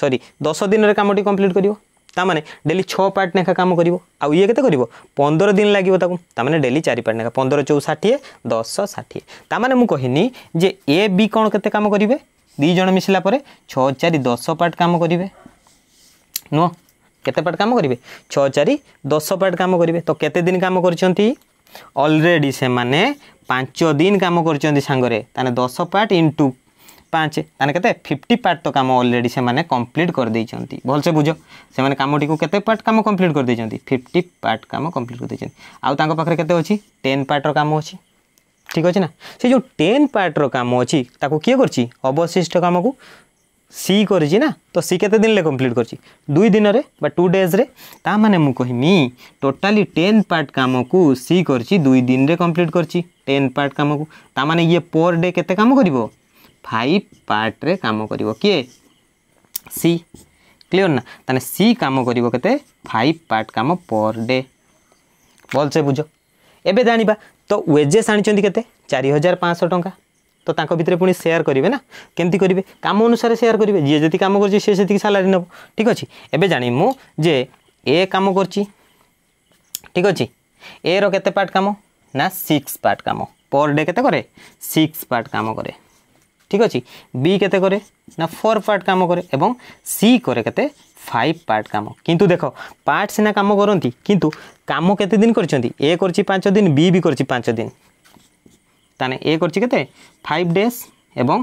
ସରି ଦଶ ଦିନରେ କାମଟି କମ୍ପ୍ଲିଟ୍ କରିବ ତାମାନେ ଡେଲି ଛଅ ପାର୍ଟ ଲେଖା କାମ କରିବ ଆଉ ଇଏ କେତେ କରିବ ପନ୍ଦର ଦିନ ଲାଗିବ ତାକୁ ତାମାନେ ଡେଲି ଚାରି ପାର୍ଟ ଲେଖା ପନ୍ଦର ଚଉ ଷାଠିଏ ଦଶ ଷାଠିଏ ତାମାନେ ମୁଁ କହିନି ଯେ ଏ ବି କ'ଣ କେତେ କାମ କରିବେ ଦୁଇ ଜଣ ମିଶିଲା ପରେ ଛଅ ଚାରି ଦଶ ପାର୍ଟ କାମ କରିବେ ନୁହଁ କେତେ ପାର୍ଟ କାମ କରିବେ ଛଅ ଚାରି ଦଶ ପାର୍ଟ କାମ କରିବେ ତ କେତେ ଦିନ କାମ କରିଛନ୍ତି অলরেডি সেমানে পাঁচ দিন কাম করছেন সাংরে তাহলে দশ পার্ট ইন্টু ପାଞ୍ଚ ତାହେଲେ କେତେ ଫିଫ୍ଟି ପାର୍ଟ ତ କାମ ଅଲରେଡ଼ି ସେମାନେ କମ୍ପ୍ଲିଟ୍ କରିଦେଇଛନ୍ତି ଭଲସେ ବୁଝ ସେମାନେ କାମଟିକୁ କେତେ ପାର୍ଟ କାମ କମ୍ପ୍ଲିଟ୍ କରିଦେଇଛନ୍ତି ଫିଫ୍ଟି ପାର୍ଟ କାମ କମ୍ପ୍ଲିଟ୍ କରିଦେଇଛନ୍ତି ଆଉ ତାଙ୍କ ପାଖରେ କେତେ ଅଛି ଟେନ୍ ପାର୍ଟର କାମ ଅଛି ଠିକ୍ ଅଛି ନା ସେ ଯେଉଁ ଟେନ୍ ପାର୍ଟର କାମ ଅଛି ତାକୁ କିଏ କରିଛି ଅବଶିଷ୍ଟ କାମକୁ ସି କରିଛି ନା ତ ସି କେତେ ଦିନରେ କମ୍ପ୍ଲିଟ୍ କରିଛି ଦୁଇ ଦିନରେ ବା ଟୁ ଡେଜ୍ରେ ତା ମାନେ ମୁଁ କହିମି ଟୋଟାଲି ଟେନ୍ ପାର୍ଟ କାମକୁ ସି କରିଛି ଦୁଇ ଦିନରେ କମ୍ପ୍ଲିଟ୍ କରିଛି ଟେନ୍ ପାର୍ଟ କାମକୁ ତା ମାନେ ଇଏ ପର୍ ଡେ କେତେ କାମ କରିବ ফাইভ পার্টরে কাম করব কি সি ক্লিয়র না তাহলে সি কাম করব কেতে ফাইভ পার্ট কাম পর ডে ଭଲସେ ବୁଝ ଏବେ ଜାଣିବା ତ ୱେଜେସ୍ ଆଣିଛନ୍ତି କେତେ ଚାରି ହଜାର ପାଞ୍ଚଶହ ଟଙ୍କା ତ ତାଙ୍କ ଭିତରେ ପୁଣି ସେୟାର କରିବେ ନା କେମିତି କରିବେ କାମ ଅନୁସାରେ ସେୟାର କରିବେ ଯିଏ ଯେତିକି କାମ କରୁଛି ସିଏ ସେତିକି ସାଲାରୀ ନେବ ଠିକ୍ ଅଛି ଏବେ ଜାଣିବି ମୁଁ ଯେ ଏ କାମ କରୁଛି ଠିକ୍ ଅଛି ଏର କେତେ ପାର୍ଟ କାମ ନା ସିକ୍ସ ପାର୍ଟ କାମ ପର୍ ଡେ କେତେ କରେ ସିକ୍ସ ପାର୍ଟ କାମ କରେ ঠিক ଅଛି ବି କେତେ କରେ ନା ଫୋର୍ ପାର୍ଟ କାମ କରେ ଏବଂ ସି କରେ କେତେ ফাইভ পার্ট কাম কিন্তু দেখো পার্ট সিনা কাম করতে কিন্তু কাম কেতে দিন করছেন এ করছি পাঁচ দিন বি বি করছি পাঁচ দিন তাহলে এ করছি কেতে ফাইভ ডেজ এবং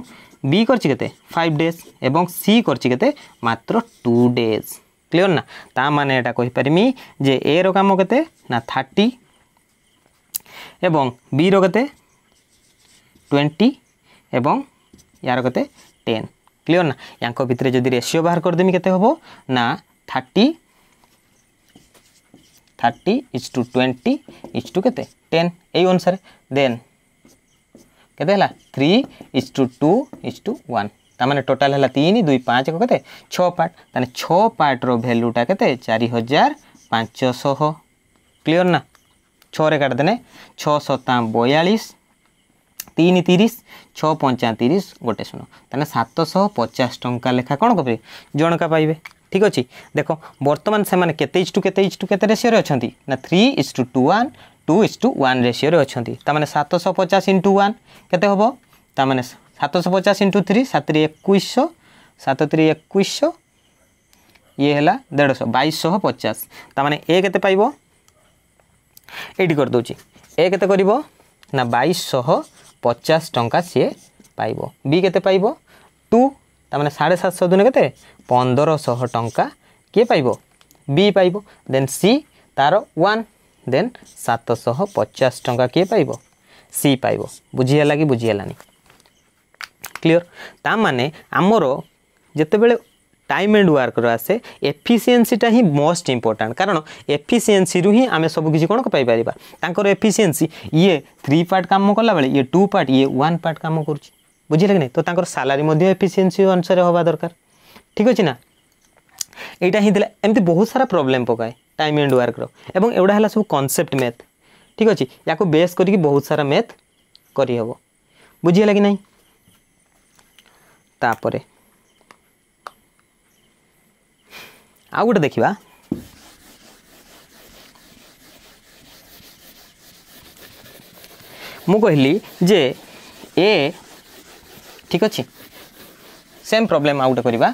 বি করছি কেতে ফাইভ ডেজ এবং সি করছি কেতে মাত্র টু ডেজ ক্লিয়র না তা মানে এটা কইপারিমি যে এ র কাম কেতে না থার্টি এবং বি র কেতে টোয়েন্টি এবং यार कते टेन क्लीयर ना या भितर जदि रेसीो बाहर करदेमी के हम ना thirty thirty is to twenty is to के टेन यही अनुसार देन के three is to two is to one ताने टोटाल है तीन दुई पाँच को के छः पार्ट ताने छः पार्ट्र भैल्यूटा के चार हजार पांचशह क्लीयर ना छः काटिदेने छः सता बयालीस তিন তিরিশ ছ পঞ্চা তিরিশ গোটে শূন্য তাহলে সাতশহ পচাশ টঙ্কা লেখা কোণ করবে জনকা পাইবে ঠিক আছে দেখ বর্তমান সে কেতে ইচ টু কেতে ইচ টু কেতে রেসিওরে অনেক না three is to two one two is to one রেসিওরে অনেক তার মানে সাতশহ পচাশ ইন্টু ওয়ান কেতে হব তার মানে সাতশহ পচাশ ইন্টু থ্রি সাতরে একুশশো সাত তিরি একুশশো ইয়ে হল দেড়শো বাইশশহ পচাশ তার মানে এ কেতে পাইব এইটি করে দেছি এ কেতে করব না বাইশশহ পচাশ টঙ্কা সি পাইব বি কেতে পাইব টু তার সাড়ে সাতশহ দুনে কেতে পনেরশহ টঙ্কা কি পাইব বি পাইব দেন সি তার ওয়ান দেন সাতশহ পচাশ টঙ্কা কি পাইব সি পাইব বুঝিগাল কি বুঝিগালানি ক্লিয়র তা মানে আমার যেতবে টাইম এন্ড ওয়ার্কর আসে এফিসিয়েন্সিটা হি মোস্ট ইম্পর্টাট কারণ এফিসিয়েন্সি হি আমি সব কিছু কোণ পাইপারা তাঁর এফিসিয়েন্সি ইয়ে থ্রি পার্ট কাম কলাবেলে ইয়ে টু পার্ট ইয়ে ওয়ান পার্ট কাম করছে বুঝলে কি না তো তাঁর সালারি এফিসিয়েন্সি অনুসারে হওয়া দরকার ঠিক আছে না এইটা হি এমতি বহুত সারা প্রোবলেম পকায়ে টাইম এন্ড ওয়ার্কর এবং এগুলা হল সব কনসেপ্ট ম্যাথ ঠিক আছে ইয়াকু বেস করি বহুত সারা ম্যাথ କରିହେବ ବୁଝିହେଲା କି ନାହିଁ ତାପରେ ଆଉ ଗୋଟେ ଦେଖିବା ମୁଁ କହିଲି ଯେ ଏ ଠିକ୍ ଅଛି ସେମ୍ ପ୍ରୋବ୍ଲେମ୍ ଆଉ ଗୋଟେ କରିବା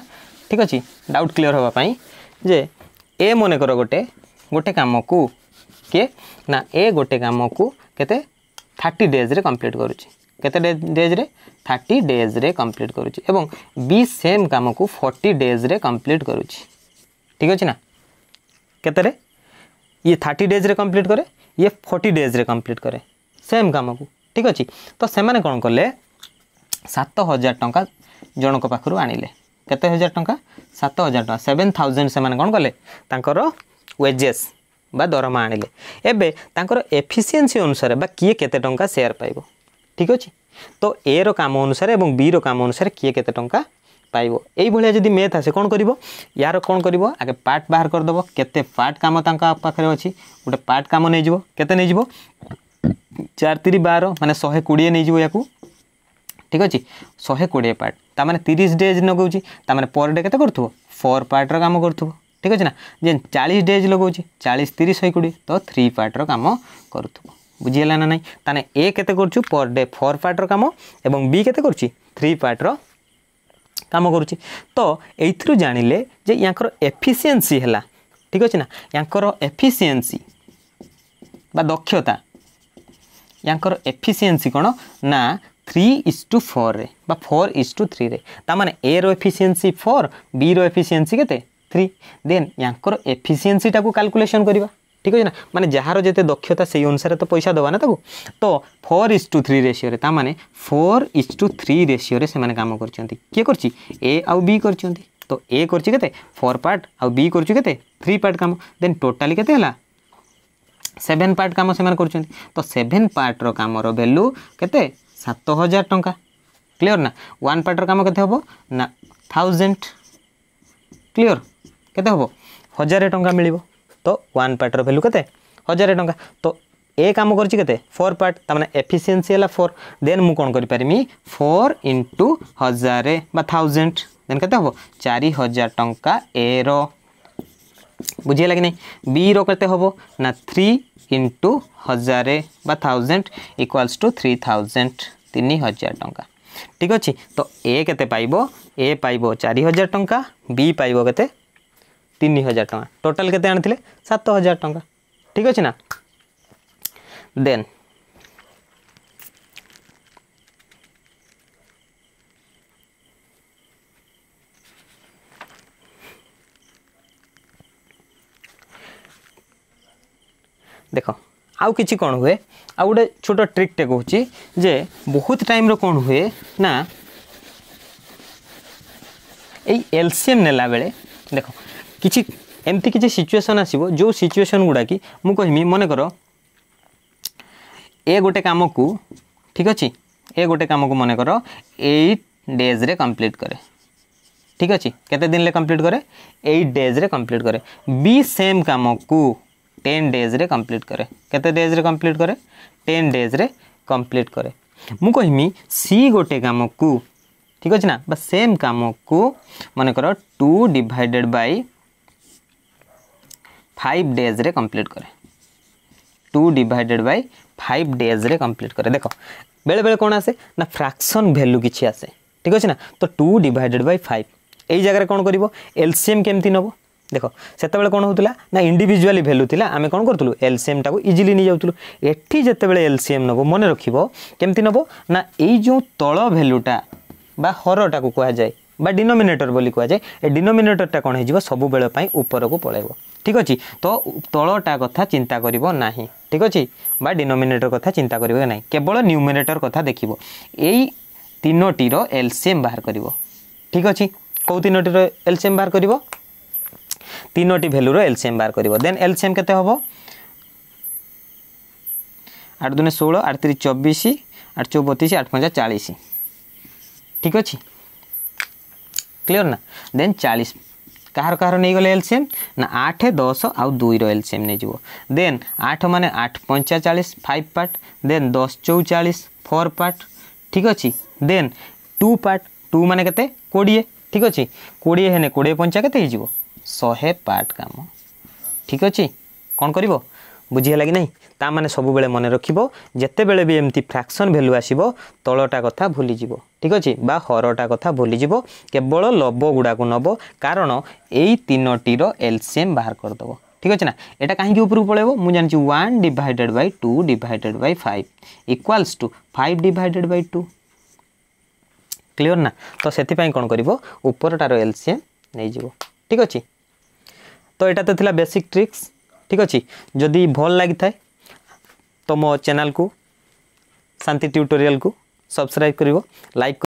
ଠିକ୍ ଅଛି ଡାଉଟ୍ କ୍ଲିଅର୍ ହେବା ପାଇଁ ଯେ ଏ ମନେକର ଗୋଟେ ଗୋଟେ କାମକୁ କିଏ ନା ଏ ଗୋଟେ କାମକୁ କେତେ ଥାର୍ଟି ଡେଜ୍ରେ କମ୍ପ୍ଲିଟ୍ କରୁଛି କେତେ ଡେଜ୍ରେ ଥାର୍ଟି ଡେଜ୍ରେ କମ୍ପ୍ଲିଟ୍ କରୁଛି ଏବଂ ବି ସେମ୍ କାମକୁ ଫର୍ଟି ଡେଜ୍ରେ କମ୍ପ୍ଲିଟ୍ କରୁଛି ঠিক আছে না কেতরে ইয়ে থার্টি ডেজ্রে কমপ্লিট করে ইয়ে ফর্টি ডেজ্রে কমপ্লিট করে সেম কামকু ঠিক আছে তো সেমানে কোণ কলে সাত হাজার টঙ্কা জনক পাখু আনিলে কেতে হাজার টঙ্কা সাত হাজার টঙ্কা সেভেন থাউজেন্ড সেমানে কোণ কলে তাঁকর ওয়েজেস বা দরমা আনিলে এবে তাঁকর এফিসিয়েন্সি অনুসারে বা কিয়ে কেতে টঙ্কা সেয়ার পাইব ঠিক আছে তো এ র কাম অনুসারে এবং বি র কাম অনুসারে কিয়ে কেতে টঙ্কা পাইব এইভাবে যদি মেথ আসে কোণ করব ইয়ার কোণ করব আগে পার্ট বাহার করেদেব কেতে পার্ট কাম তাঙ্ক পাখে অছি গোটে পার্ট কাম নিয়ে যাব কেতে নিয়ে যাব চার তিরি বার মানে শহে কোড়িয়ে নিয়ে যাব ইয়াকু ঠিক আছে শহে কোড়িয়ে পার্ট তার মানে তিরিশ ডেজ লগাউছি তার মানে পর ডে কেতে করুব ফোর পার্টর কাম করুব ঠিক আছে না যে চাশ ডেজ লগাউছি চাশ তিরিশ শহে কোড়িয়ে তো থ্রি পার্টর কাম করুব বুঝিগলা না নাই তাহলে এ কেতে করছু পর ডে ফোর পার্টর কাম এবং বি কেতে করছি থ্রি পার্টর কাম করুছে তো এইথর জাঁলে যে ইয়াঙ্কর এফিসিয়েন্সি হল ঠিক আছে না ইয়াঙ্কর এফিসিয়েন্সি বা দক্ষতা ইয়াঙ্কর এফিসিয়েন্সি কোণ না থ্রি ইস টু ফোর্রে বা ফোর ইস টু থ্রিরে তার মানে এর এফিসিয়েন্সি ফোর বির এফিসিয়েন্সি কেতে থ্রি দেন ইয়াঙ্কর এফিসিয়েন্সিটা ক্যালকুলেসন করা ठीक है ना मैंने जार जिते दक्षता से अनुसार तो पैसा दबा ना तो four is two three ratio मैंने four is two three ratio कम कर कर आउ बी कर तो ए करते फोर पार्ट आउ बी करते थ्री पार्ट कम देन टोटाली के सेभेन पार्ट कम से तो सेभेन पार्टर कमर भैल्यू के सत हजार टाँह क्लीअर ना वन पार्टर कम कैसे ना थाउजेंड क्लीयर के हजार टाँह मिल तो वन पार्टर भैल्यू के हजार टाँह तो ए कम करते फोर पार्ट तमें एफिसीयसी है फोर देन मुझेपरमी फोर इंटु हजार थाउजेंड देन के चार हजार टाँचा ए र बुझे कि नहीं बी रे हम ना थ्री इंटु हजार thousand equals to three thousand तीन हजार टाँचा ठीक अच्छे तो ए के पाइब ए पाइब चार हजार टाँह बी पाइब के ତିନି ହଜାର ଟଙ୍କା ଟୋଟାଲ୍ କେତେ ଆଣିଥିଲେ ସାତ ହଜାର ଟଙ୍କା ଠିକ୍ ଅଛି ନା ଦେନ୍ ଦେଖ ଆଉ କିଛି କ'ଣ ହୁଏ ଆଉ ଗୋଟେ ଛୋଟ ଟ୍ରିକ୍ଟେ କହୁଛି ଯେ ବହୁତ ଟାଇମ୍ର କ'ଣ ହୁଏ ନା ଏଇ ଏଲ୍ ସି ଏମ୍ ନେଲା ବେଳେ ଦେଖ କିଛି ଏମିତି କିଛି ସିଚୁଏସନ୍ ଆସିବ ଯେଉଁ ସିଚୁଏସନ୍ ଗୁଡ଼ାକି ମୁଁ କହିବି ମନେକର ଏ ଗୋଟେ କାମକୁ ଠିକ୍ ଅଛି ଏ ଗୋଟେ କାମକୁ ମନେକର ଏଇଟ୍ ଡେଜ୍ରେ କମ୍ପ୍ଲିଟ୍ କରେ ଠିକ୍ ଅଛି କେତେ ଦିନରେ କମ୍ପ୍ଲିଟ୍ କରେ ଏଇଟ୍ ଡେଜ୍ରେ କମ୍ପ୍ଲିଟ୍ କରେ ବି ସେମ୍ କାମକୁ टेन डेज्रे कम्प्लीट कै के डेज्रे कम्प्लीट कै टेन डेज्रे कम्प्लीट कै मु कहमी सी गोटे कम को ठीक अच्छे ना सेम कम को मनकर two divided by five days रे कंप्लीट करे two divided by five days रे कंप्लीट करे देख बेले बेले कौन आसे ना फ्राक्शन भैल्यू किसी आसे ঠিক আছে না তো টু ডিভাইডেড বাই ফাইভ এই জায়গায় কোণ করব এলসিএম কেমতি নেব দেখ সেতবে কোণ হোলা না ইন্ডিভিজুয়ালি ভ্যালু লা আমি কোণ করুলু এলসিএমটা ইজিলি নিয়ে যাওলু এটি যেতবে এলসিএম নেব মনে রাখব কেমতি নেব না এই যে তল ভ্যালুটা বা হরটা কুয়া যায় বা ডিনোমিনেটর বলে কুয়া যায় এ ডিনোমিনেটরটা কোণ হয়ে যাব সবুবেল উপরকু পলাইব ঠিক ଅଛି ତ ତଳଟା କଥା ଚିନ୍ତା କରିବ ନାହିଁ ଠିକ୍ ଅଛି ବା ଡିନୋମିନେଟର କଥା ଚିନ୍ତା କରିବ ନାହିଁ କେବଳ ନ୍ୟୁମିନେଟର କଥା ଦେଖିବ ଏଇ ତିନୋଟିର ଏଲ୍ସିଏମ୍ ବାହାର କରିବ ଠିକ୍ ଅଛି କେଉଁ ତିନୋଟିର ଏଲ୍ସିଏମ୍ ବାହାର କରିବ ତିନୋଟି ଭ୍ୟାଲୁର ଏଲ୍ସିଏମ୍ ବାହାର କରିବ ଦେନ୍ ଏଲ୍ସିଏମ୍ କେତେ ହେବ ଆଠ ଦୁନେ ଷୋହଳ ଆଠ ତିରିଶ ଚବିଶ ଆଠ ଚଉ ବତିଶ ଆଠ ପଞ୍ଚା ଚାଳିଶ ଠିକ୍ ଅଛି କ୍ଲିଅର୍ ନା ଦେନ୍ ଚାଳିଶ কাহার কাহার নেইগলে এলসিএম না আঠ দশ আউ দুইর এলসিএম নেইযিব দেন আঠ মানে আঠ পঞ্চা চাশ ফাইভ পার্ট দেন দশ চৌচাশ ফোর পার্ট ঠিক আছে দেন টু পার্ট টু মানে কেতে কোড়িয়ে ঠিক আছে কোড়িয়ে হেনে কোড়িয়ে পঞ্চা কেতে হয়েযিব শহে পার্ট কাম ঠিক আছে কণ করিব বুঝিগলা কি নাই ତା ମାନେ ସବୁବେଳେ ମନେ ରଖିବ ଯେତେବେଳେ ବି ଏମିତି ଫ୍ରାକ୍ସନ୍ ଭ୍ୟାଲ୍ୟୁ ଆସିବ ତଳଟା କଥା ଭୁଲିଯିବ ঠিক ଅଛି ବା ହରଟା କଥା ଭୁଲିଯିବ କେବଳ ଲବ ଗୁଡ଼ାକୁ ନେବ କାରଣ ଏଇ ତିନୋଟିର ଏଲ୍ସିଏମ୍ ବାହାର କରିଦେବ ঠিক আছে না এটা কাহিঁকি উপরকু পড়াইব মু জানি one divided by two divided by five equals to five divided by two clear না তো সেপাই কোণ করব উপরটার এলসিএম নিয়ে যাব ঠিক আছে তো এটা তো লা বেসিক ট্রিক্স ঠিক আছে যদি ভাল লাগি থাকে তো মো চ্যানেল কু শান্তি টিউটোরিয়াল কু सब्सक्राइब कर लाइक